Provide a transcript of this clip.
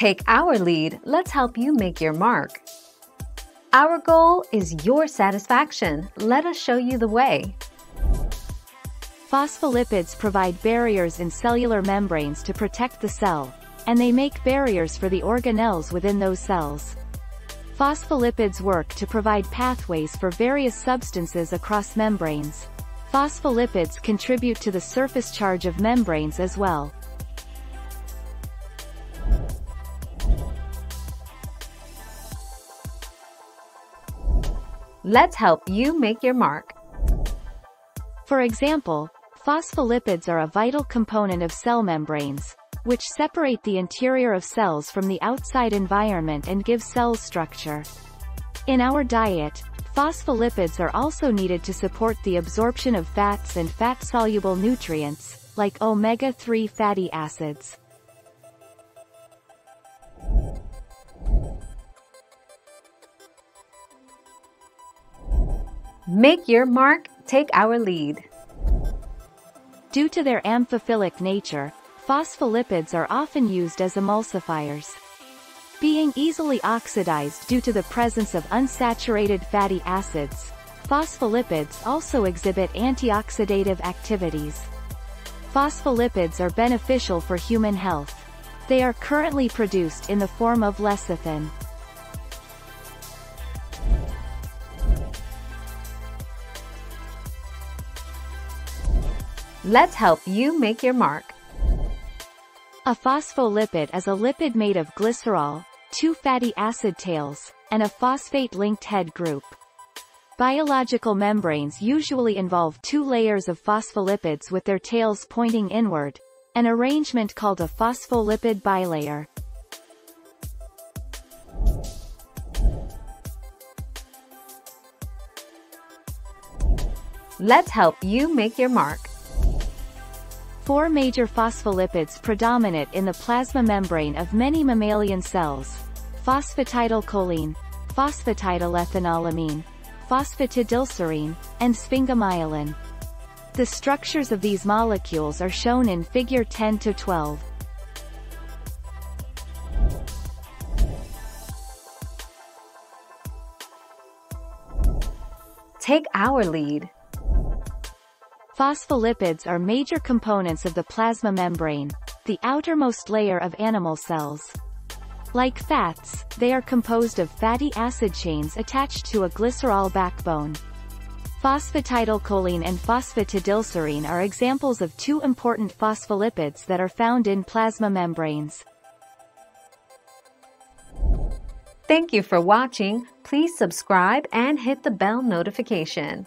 Take our lead, let's help you make your mark. Our goal is your satisfaction. Let us show you the way. Phospholipids provide barriers in cellular membranes to protect the cell, and they make barriers for the organelles within those cells. Phospholipids work to provide pathways for various substances across membranes. Phospholipids contribute to the surface charge of membranes as well. Let's help you make your mark. For example, phospholipids are a vital component of cell membranes, which separate the interior of cells from the outside environment and give cells structure. In our diet, phospholipids are also needed to support the absorption of fats and fat-soluble nutrients, like omega-3 fatty acids. Make your mark, take our lead. Due to their amphiphilic nature, phospholipids are often used as emulsifiers. Being easily oxidized due to the presence of unsaturated fatty acids, phospholipids also exhibit antioxidative activities. Phospholipids are beneficial for human health. They are currently produced in the form of lecithin. Let's help you make your mark. A phospholipid is a lipid made of glycerol, two fatty acid tails, and a phosphate-linked head group. Biological membranes usually involve two layers of phospholipids with their tails pointing inward, an arrangement called a phospholipid bilayer. Let's help you make your mark. Four major phospholipids predominate in the plasma membrane of many mammalian cells. Phosphatidylcholine, phosphatidylethanolamine, phosphatidylserine, and sphingomyelin. The structures of these molecules are shown in Figure 10 to 12. Take our lead. Phospholipids are major components of the plasma membrane, the outermost layer of animal cells. Like fats, they are composed of fatty acid chains attached to a glycerol backbone. Phosphatidylcholine and phosphatidylserine are examples of two important phospholipids that are found in plasma membranes. Thank you for watching. Please subscribe and hit the bell notification.